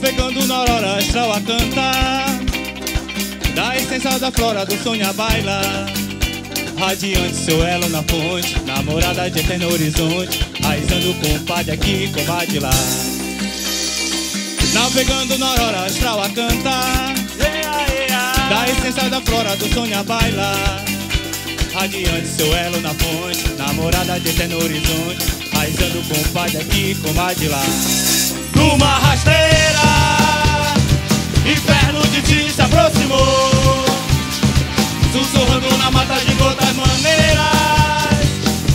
Navegando na aurora astral a cantar. Da essência da flora do sonho a bailar. Radiante seu elo na fonte Namorada de eterno horizonte Raizando com o padre aqui, comadre lá. Navegando na aurora astral a cantar. Da essência da flora do sonho a bailar. Radiante seu elo na fonte Namorada de eterno horizonte Raizando com o padre aqui, comadre lá. Numa rasteira Inferno de ti se aproximou. Sussurrando na mata de gotas maneiras.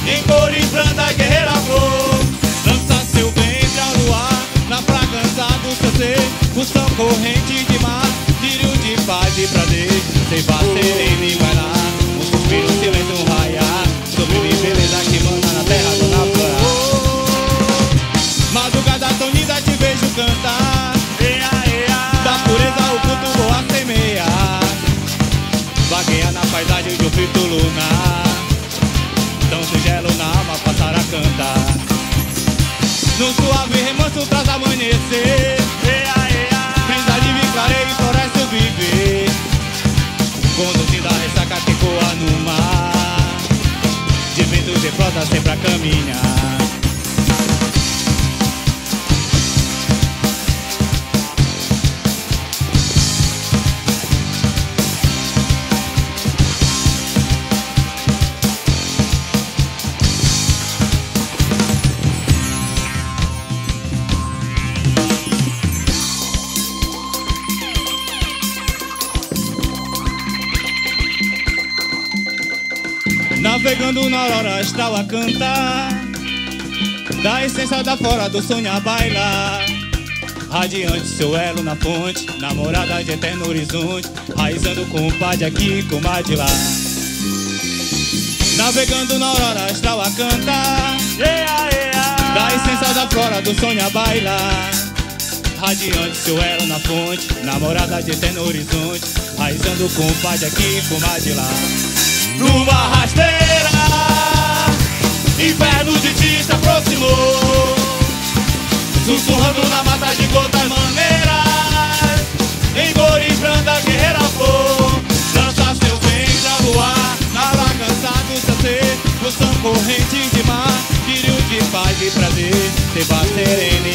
Em cores brandas guerreira flor. Lança seu ventre ao luar Na fragrância do seu ser. Pulsão corrente de mar Lírio de paz e prazer. Sem serena e vai paisagem de um fito lunar Tão singelo na alma passar a cantar. No suave remanso traz amanhecer. Brisa livre, clareio e floresce o viver. Conduzindo a ressaca que voa no mar. De vento de frota sempre a caminhar Navegando na aurora astral a cantar. Da essência da fora do sonho a bailar. Radiante seu elo na fonte Namorada de eterno horizonte. Raizando com o pai de aqui, com o de lá. Navegando na aurora astral a cantar. Da essência da flora do sonho a bailar. Radiante seu elo na fonte Namorada de eterno horizonte. Raizando com o pai de aqui, com o de lá numa rasteira Inferno de ti se aproximou. Sussurrando na mata de gotas maneiras Em cores brandas guerreira flor Lança seu ventre a voar Na vacança do seu ser Pulsão corrente de mar Filho de paz e prazer Seba serena e